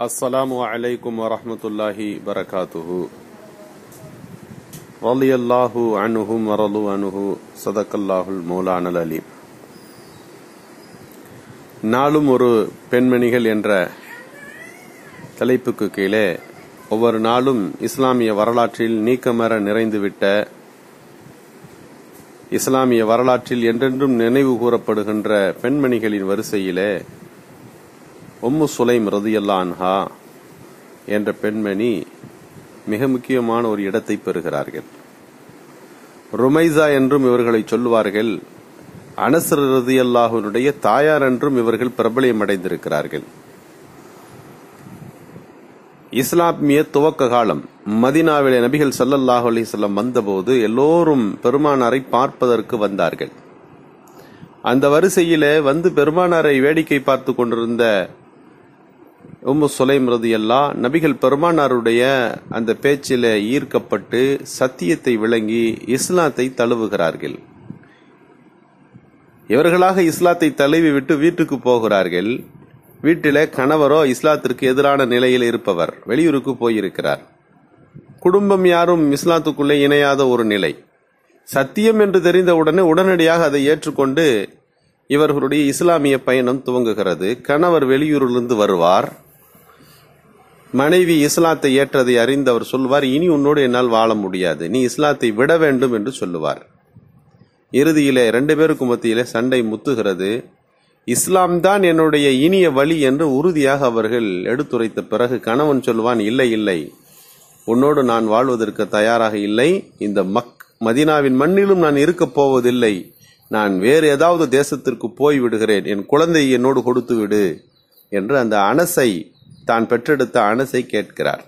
السلام عليكم ورحمة الله وبركاته رضي الله عنهم ورضوا عنه صدق الله المولانا العليم நாளும் ஒரு பெண்மணிகள் என்ற தலைப்புக்கு கீழே ஒவ்வொரு நாளும் இஸ்லாமிய வரலாற்றில் நீக்கமர நிறைந்துவிட்ட இஸ்லாமிய வரலாற்றில் என்றென்றும் நினைவு கூறப்படுகின்ற பெண்மணிகளின் வரிசையிலே உம்மு சுலைம் ரதியல்லா அன்ஹா என்ற பெண்மணி மிக முக்கியமான ஒரு இடத்தை பெறுகிறார்கள். ருமைசா என்றும் இவர்களை சொல்லுவார்கள் அனசர் ரதியல்லாஹனுடைய தாயார் என்றும் இவர்கள் பிரபலியமடைந்திருக்கிறார்கள் இஸ்லாமிய துவக்க காலம் மதினாவிலே நபிகள் சல்லல்லாஹு அலிசல்லம் வந்தபோது எல்லோரும் பெருமானாரை பார்ப்பதற்கு வந்தார்கள். அந்த வரிசையிலே வந்து பெருமானாரை வேடிக்கை பார்த்து கொண்டிருந்த உம்மு சுலைம் ரதியல்லா நபிகள் பெருமானாருடைய அந்த பேச்சில் ஈர்க்கப்பட்டு சத்தியத்தை விளங்கி இஸ்லாத்தை தழுவுகிறார்கள். இவர்களாக இஸ்லாத்தை தழுவி விட்டு வீட்டுக்கு போகிறார்கள். வீட்டில் கணவரோ இஸ்லாத்திற்கு எதிரான நிலையில் இருப்பவர் வெளியூருக்கு போயிருக்கிறார். குடும்பம் யாரும் இஸ்லாத்துக்குள்ளே இணையாத ஒரு நிலை. சத்தியம் என்று தெரிந்தவுடனே உடனடியாக அதை ஏற்றுக்கொண்டு இவர்களுடைய இஸ்லாமிய பயணம் துவங்குகிறது. கணவர் வெளியூரிலிருந்து வருவார். மனைவி இஸ்லாத்தை ஏற்றதை அறிந்து அவர் சொல்வார் இனி உன்னோடு என்னால் வாழ முடியாது. நீ இஸ்லாத்தை விட வேண்டும் என்று சொல்லுவார். இறுதியிலே ரெண்டு பேருக்கு மத்தியிலே சண்டை முத்துகிறது. இஸ்லாம் தான் என்னுடைய இனிய வழி என்று உறுதியாக அவர்கள் எடுத்துரைத்த பிறகு கணவன் சொல்வான் இல்லை இல்லை. உன்னோடு நான் வாழ்வதற்கு தயாராக இல்லை. இந்த மக் மதினாவின் மண்ணிலும் நான் இருக்கப் போவதில்லை. நான் வேறு ஏதாவது தேசத்திற்கு போய் விடுகிறேன் என் குழந்தையை என்னோடு கொடுத்து விடு என்று அந்த அனசை தான் பெற்றெடுத்த அனசை கேட்கிறார்.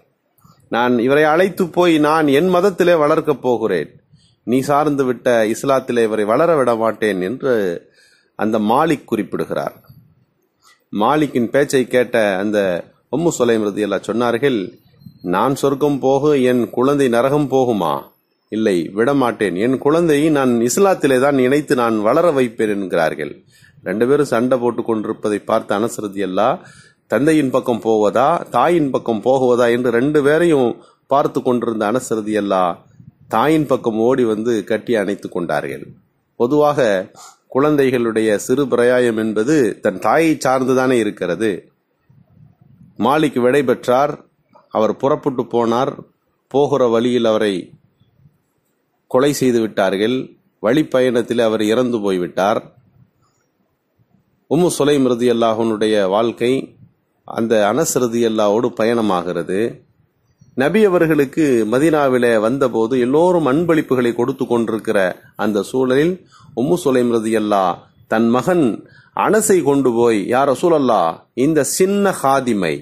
நான் இவரை அழைத்து போய் நான் என் மதத்திலே வளர்க்கப் போகிறேன். நீ சார்ந்து விட்ட இஸ்லாத்திலே இவரை வளர விட மாட்டேன் என்று அந்த மாலிக் குறிப்பிடுகிறார். மாலிக்கின் பேச்சை கேட்ட அந்த ஒம்மு சொலைம் எல்லாம் சொன்னார்கள் நான் சொர்க்கம் போக என் குழந்தை நரகம் போகுமா? இல்லை விடமாட்டேன். என் குழந்தையை நான் இஸ்லாத்திலே தான் இணைத்து நான் வளர வைப்பேன் என்கிறார்கள். ரெண்டு பேரும் சண்டை போட்டு கொண்டிருப்பதை பார்த்து அனசரதி அல்லா தந்தையின் பக்கம் போவதா தாயின் பக்கம் போகுவதா என்று ரெண்டு பேரையும் பார்த்து கொண்டிருந்த அனசரதி அல்லா தாயின் பக்கம் ஓடி வந்து கட்டி அணைத்து கொண்டார்கள். பொதுவாக குழந்தைகளுடைய சிறு பிரயாயம் என்பது தன் தாயை சார்ந்துதானே இருக்கிறது. மாலிக் விடை பெற்றார் அவர் புறப்பட்டு போனார் போகிற வழியில் அவரை கொலை செய்து விட்டார்கள் வழிப்பயணத்தில் அவர் இறந்து போய்விட்டார். உம்மு சுலைம் மிருதி அல்லாஹனுடைய வாழ்க்கை அந்த அனசரதி அல்லாவோடு பயணமாகிறது. நபி அவர்களுக்கு மதினாவில வந்தபோது எல்லோரும் அன்பளிப்புகளை கொடுத்து கொண்டிருக்கிற அந்த சூழலில் உம்மு சுலைம் ரதி அல்லா தன் மகன் அனசை கொண்டு போய் யார சூழல்லா இந்த சின்ன ஹாதிமை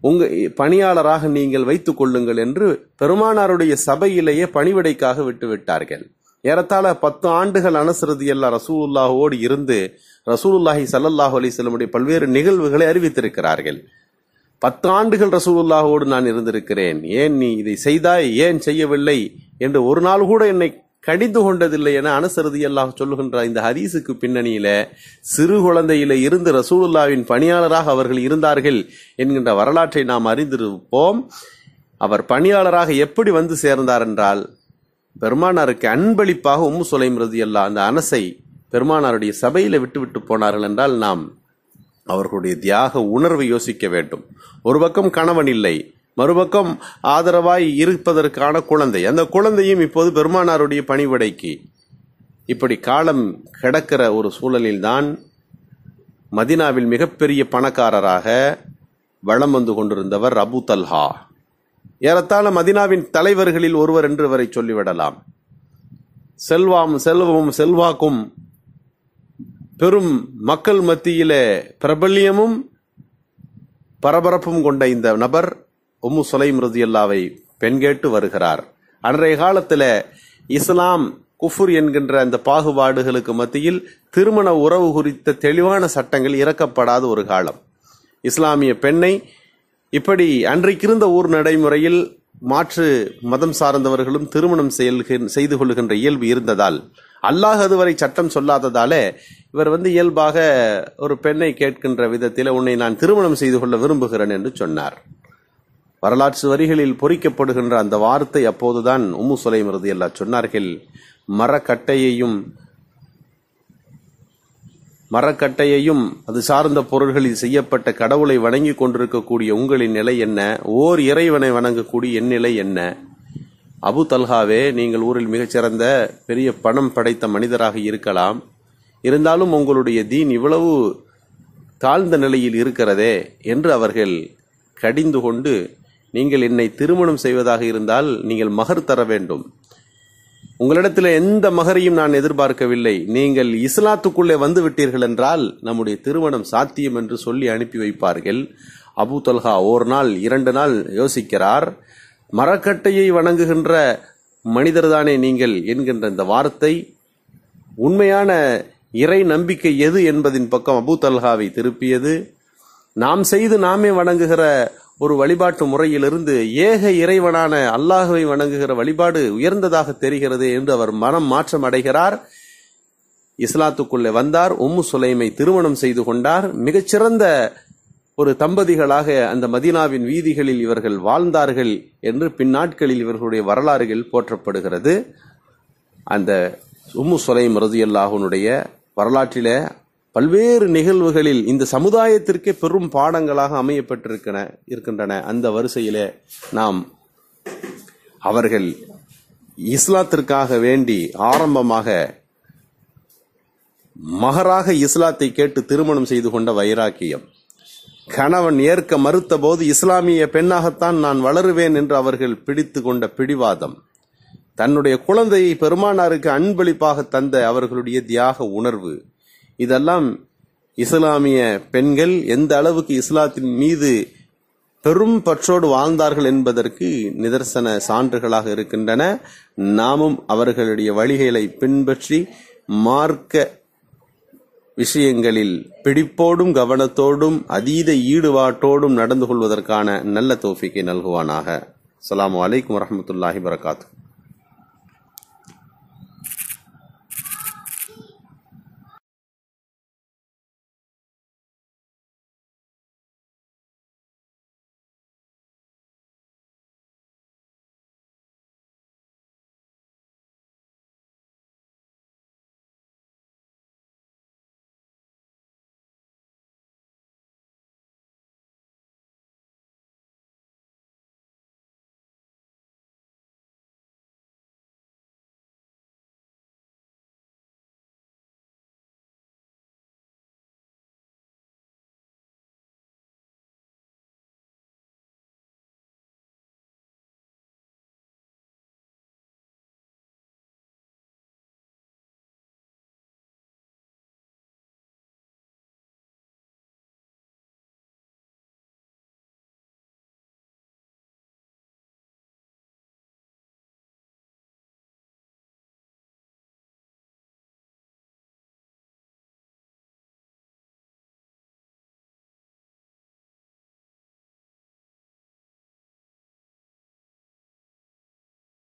உங்க பணியாளராக நீங்கள் வைத்துக் கொள்ளுங்கள் என்று பெருமானாருடைய சபையிலேயே பணிவிடைக்காக விட்டுவிட்டார்கள். ஏறத்தாழ பத்து ஆண்டுகள் அனசரதி அல்லா ரசூலுல்லாஹோடு இருந்து ரசூலுல்லாஹி சல்லல்லாஹு அலிஸ்லமுடைய பல்வேறு நிகழ்வுகளை அறிவித்திருக்கிறார்கள். பத்து ஆண்டுகள் ரசூலுல்லாஹோடு நான் இருந்திருக்கிறேன். ஏன் நீ இதை செய்தாய்? ஏன் செய்யவில்லை? என்று ஒரு நாள் கூட என்னை கடிந்து கொண்டதில்லை என அனுசருதி அல்லாஹ் சொல்லுகின்ற இந்த ஹதீஸுக்கு பின்னணியில சிறு குழந்தையில இருந்து ரசூலுல்லாவின் பணியாளராக அவர்கள் இருந்தார்கள் என்கின்ற வரலாற்றை நாம் அறிந்திருப்போம். அவர் பணியாளராக எப்படி வந்து சேர்ந்தார் என்றால் பெருமானாருக்கு அன்பளிப்பாக உம்மு சுலைம் ரதி அல்லா அந்த அனசை பெருமானாருடைய சபையில் விட்டுவிட்டு போனார்கள் என்றால் நாம் அவர்களுடைய தியாக உணர்வை யோசிக்க வேண்டும். ஒரு பக்கம் கணவன் இல்லை மறுபக்கம் ஆதரவாய் இருப்பதற்கான குழந்தை. அந்த குழந்தையும் இப்போது பெருமானாருடைய பணிவிடைக்கு. இப்படி காலம் கிடக்கிற ஒரு சூழலில்தான் மதினாவில் மிகப்பெரிய பணக்காரராக வளம் வந்து கொண்டிருந்தவர் அபு தல்ஹா. ஏறத்தாழ மதினாவின் தலைவர்களில் ஒருவர் என்று இவரை சொல்லிவிடலாம். செல்வாம் செல்வமும் செல்வாக்கும் பெரும் மக்கள் மத்தியிலே பிரபல்யமும் பரபரப்பும் கொண்ட இந்த நபர் உம்மு சுலைம் ரதியல்லாவை பெண் கேட்டு வருகிறார். அன்றைய காலத்தில் இஸ்லாம் குஃபுர் என்கின்ற அந்த பாகுபாடுகளுக்கு மத்தியில் திருமண உறவு குறித்த தெளிவான சட்டங்கள் இறக்கப்படாத ஒரு காலம். இஸ்லாமிய பெண்ணை இப்படி அன்றைக்கிருந்த ஊர் நடைமுறையில் மாற்று மதம் சார்ந்தவர்களும் திருமணம் செய்து கொள்ளுகின்ற இயல்பு இருந்ததால் அல்லாஹ் அதுவரை சட்டம் சொல்லாததாலே இவர் வந்து இயல்பாக ஒரு பெண்ணை கேட்கின்ற விதத்தில் உன்னை நான் திருமணம் செய்து கொள்ள விரும்புகிறேன் என்று சொன்னார். வரலாற்று வரிகளில் பொறிக்கப்படுகின்ற அந்த வார்த்தை அப்போதுதான் உம்மு சுலைமிருது எல்லா சொன்னார்கள் மரக்கட்டையையும் மரக்கட்டையையும் அது சார்ந்த பொருள்களில் செய்யப்பட்ட கடவுளை வணங்கி கொண்டிருக்கக்கூடிய உங்களின் நிலை என்ன? ஓர் இறைவனை வணங்கக்கூடிய என் நிலை என்ன? அபு தல்ஹாவே நீங்கள் ஊரில் மிகச்சிறந்த பெரிய பணம் படைத்த மனிதராக இருக்கலாம். இருந்தாலும் உங்களுடைய தீன் இவ்வளவு தாழ்ந்த நிலையில் இருக்கிறதே என்று அவர்கள் கடிந்து கொண்டு நீங்கள் என்னை திருமணம் செய்வதாக இருந்தால் நீங்கள் மகர் தர வேண்டும். உங்களிடத்தில் எந்த மகரையும் நான் எதிர்பார்க்கவில்லை. நீங்கள் இஸ்லாத்துக்குள்ளே வந்து விட்டீர்கள் என்றால் நம்முடைய திருமணம் சாத்தியம் என்று சொல்லி அனுப்பி வைப்பார்கள். அபு தொல்ஹா ஒரு நாள் இரண்டு நாள் யோசிக்கிறார். மரக்கட்டையை வணங்குகின்ற மனிதர்தானே நீங்கள் என்கின்ற இந்த வார்த்தை. உண்மையான இறை நம்பிக்கை எது என்பதின் பக்கம் அபு தல்ஹாவை திருப்பியது. நாம் செய்து நாமே வணங்குகிற ஒரு வழிபாட்டு முறையிலிருந்து ஏக இறைவனான அல்லாஹுவை வணங்குகிற வழிபாடு உயர்ந்ததாக தெரிகிறது என்று அவர் மனம் மாற்றம் அடைகிறார். இஸ்லாத்துக்குள்ளே வந்தார். உம்மு சுலைமை திருமணம் செய்து கொண்டார். மிகச்சிறந்த ஒரு தம்பதிகளாக அந்த மதீனாவின் வீதிகளில் இவர்கள் வாழ்ந்தார்கள் என்று பின்னாட்களில் இவர்களுடைய வரலாறுகள் போற்றப்படுகிறது. அந்த உம்மு சுலைம் ரதியல்லாஹனுடைய வரலாற்றில பல்வேறு நிகழ்வுகளில் இந்த சமுதாயத்திற்கே பெரும் பாடங்களாக அமையப்பட்டிருக்கிற இருக்கின்றன. அந்த வரிசையிலே நாம் அவர்கள் இஸ்லாத்திற்காக வேண்டி ஆரம்பமாக மகராக இஸ்லாத்தை கேட்டு திருமணம் செய்து கொண்ட வைராக்கியம். கணவன் ஏற்க மறுத்த போது இஸ்லாமிய பெண்ணாகத்தான் நான் வளருவேன் என்று அவர்கள் பிடித்து கொண்ட பிடிவாதம். தன்னுடைய குழந்தையை பெருமானாருக்கு அன்பளிப்பாக தந்த அவர்களுடைய தியாக உணர்வு. இதெல்லாம் இஸ்லாமிய பெண்கள் எந்த அளவுக்கு இஸ்லாத்தின் மீது பெரும் பற்றோடு வாழ்ந்தார்கள் என்பதற்கு நிதர்சன சான்றுகளாக இருக்கின்றன. நாமும் அவர்களுடைய வழிகளை பின்பற்றி மார்க்க விஷயங்களில் பிடிப்போடும் கவனத்தோடும் அதீத ஈடுபாட்டோடும் நடந்து கொள்வதற்கான நல்ல தோஃபிக்கை நல்குவானாக. அலாம் வலைக்கம் வரமத்துல்லாஹி வரகாத்து